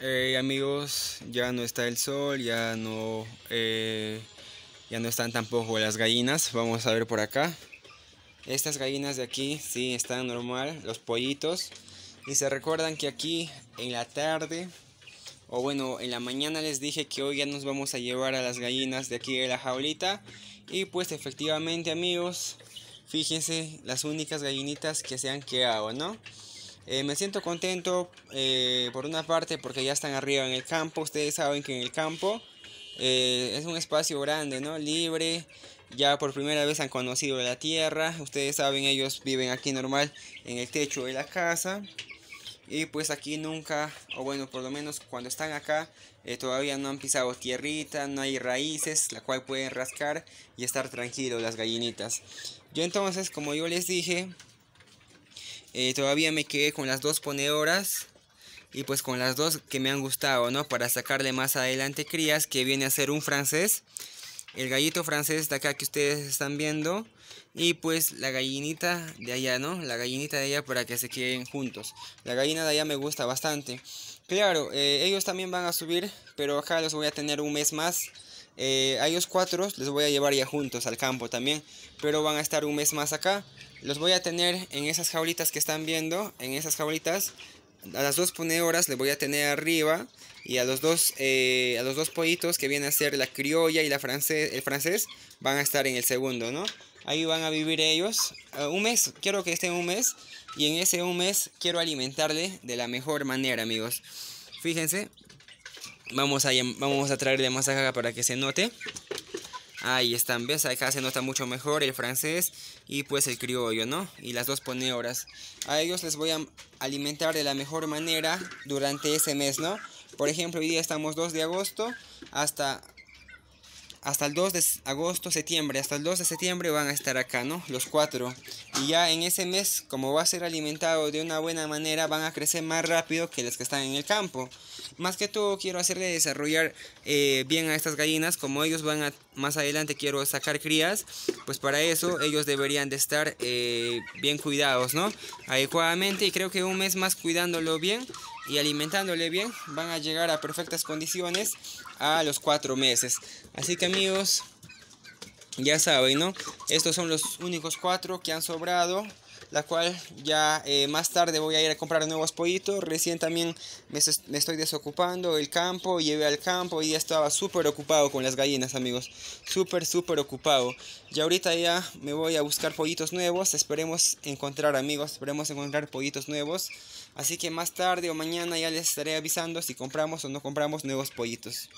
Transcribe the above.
Eh, amigos, ya no está el sol, ya no, eh, ya no están tampoco las gallinas. Vamos a ver por acá. Estas gallinas de aquí, sí, están normal, los pollitos. Y se recuerdan que aquí en la tarde, o bueno, en la mañana les dije que hoy ya nos vamos a llevar a las gallinas de aquí de la jaulita. Y pues efectivamente amigos, fíjense las únicas gallinitas que se han quedado, ¿no? Eh, me siento contento eh, por una parte porque ya están arriba en el campo. Ustedes saben que en el campo eh, es un espacio grande, ¿no? Libre. Ya por primera vez han conocido la tierra. Ustedes saben, ellos viven aquí normal en el techo de la casa. Y pues aquí nunca, o bueno, por lo menos cuando están acá, todavía no han pisado tierrita, no hay raíces, la cual pueden rascar y estar tranquilos las gallinitas. Yo entonces, como yo les dije, eh, todavía me quedé con las dos ponedoras y pues con las dos que me han gustado, ¿no? Para sacarle más adelante crías que viene a ser un francés. El gallito francés de acá que ustedes están viendo. Y pues la gallinita de allá, ¿no? La gallinita de allá para que se queden juntos. La gallina de allá me gusta bastante. Claro, eh, ellos también van a subir, pero acá los voy a tener un mes más. Eh, a ellos cuatro les voy a llevar ya juntos al campo también, pero van a estar un mes más acá. Los voy a tener en esas jaulitas que están viendo, en esas jaulitas. A las dos ponedoras les voy a tener arriba y a los dos eh, a los dos pollitos que vienen a ser la criolla y la francés, el francés van a estar en el segundo, ¿no? Ahí van a vivir ellos eh, un mes, quiero que estén un mes y en ese un mes quiero alimentarle de la mejor manera, amigos. Fíjense, vamos a vamos a traerle más acá para que se note. Ahí están, ¿ves? Acá se nota mucho mejor el francés y pues el criollo, ¿no? Y las dos ponedoras. A ellos les voy a alimentar de la mejor manera durante ese mes, ¿no? Por ejemplo, hoy día estamos 2 de agosto hasta hasta el 2 de agosto, septiembre, hasta el 2 de septiembre van a estar acá, ¿no? Los cuatro. Y ya en ese mes, como va a ser alimentado de una buena manera, van a crecer más rápido que los que están en el campo. Más que todo quiero hacerle desarrollar eh, bien a estas gallinas, como ellos van a, más adelante quiero sacar crías, pues para eso ellos deberían de estar eh, bien cuidados, ¿no? Adecuadamente y creo que un mes más cuidándolo bien y alimentándole bien van a llegar a perfectas condiciones a los cuatro meses. Así que amigos, ya saben, ¿no? Estos son los únicos cuatro que han sobrado la cual ya eh, más tarde voy a ir a comprar nuevos pollitos. Recién también me, estoy desocupando el campo, llevé al campo y ya estaba súper ocupado con las gallinas, amigos. Súper, súper ocupado. Y ahorita ya me voy a buscar pollitos nuevos. Esperemos encontrar, amigos, esperemos encontrar pollitos nuevos. Así que más tarde o mañana ya les estaré avisando si compramos o no compramos nuevos pollitos.